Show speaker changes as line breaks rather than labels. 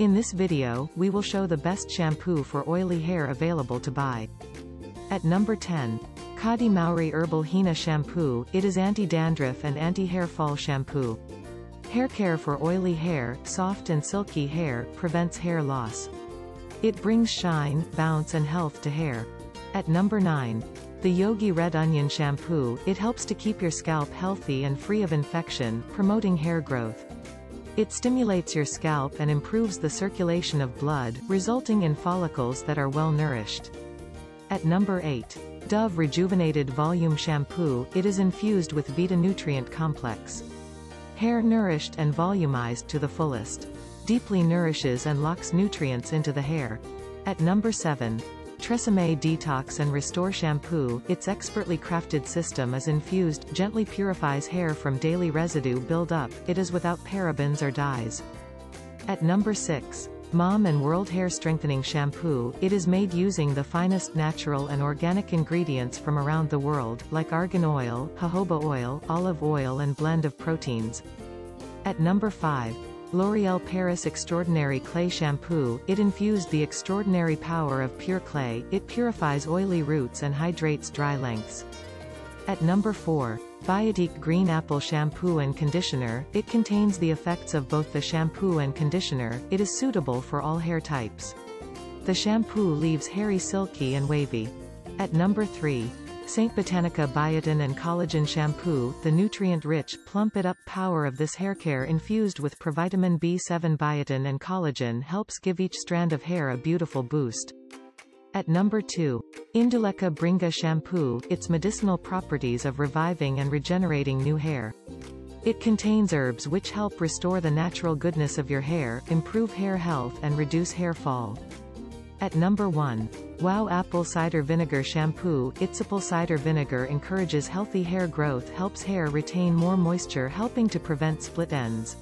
In this video, we will show the best shampoo for oily hair available to buy. At number 10. Khadi Mauri Herbal Henna Shampoo, it is anti-dandruff and anti-hair fall shampoo. Hair care for oily hair, soft and silky hair, prevents hair loss. It brings shine, bounce and health to hair. At number 9. The Yogi Red Onion Shampoo, it helps to keep your scalp healthy and free of infection, promoting hair growth. It stimulates your scalp and improves the circulation of blood, resulting in follicles that are well nourished. At number 8. Dove Rejuvenated Volume Shampoo, it is infused with Vita Nutrient Complex. Hair nourished and volumized to the fullest. Deeply nourishes and locks nutrients into the hair. At number 7. Tresemme Detox and Restore Shampoo, its expertly crafted system is infused, gently purifies hair from daily residue build-up, it is without parabens or dyes. At number 6. Mom and World Hair Strengthening Shampoo, it is made using the finest natural and organic ingredients from around the world, like argan oil, jojoba oil, olive oil and blend of proteins. At number 5. L'Oreal Paris Extraordinary Clay Shampoo, it infused the extraordinary power of pure clay, it purifies oily roots and hydrates dry lengths. At number 4. Biotique Green Apple Shampoo and Conditioner, it contains the effects of both the shampoo and conditioner, it is suitable for all hair types. The shampoo leaves hairy silky and wavy. At number 3. St. Botanica Biotin and Collagen Shampoo, the nutrient-rich, plump-it-up power of this hair care infused with provitamin B7 biotin and collagen helps give each strand of hair a beautiful boost. At number 2. Indulekha Bringha Shampoo, its medicinal properties of reviving and regenerating new hair. It contains herbs which help restore the natural goodness of your hair, improve hair health and reduce hair fall. At number 1. Wow Apple Cider Vinegar Shampoo, its apple cider vinegar encourages healthy hair growth helps hair retain more moisture helping to prevent split ends.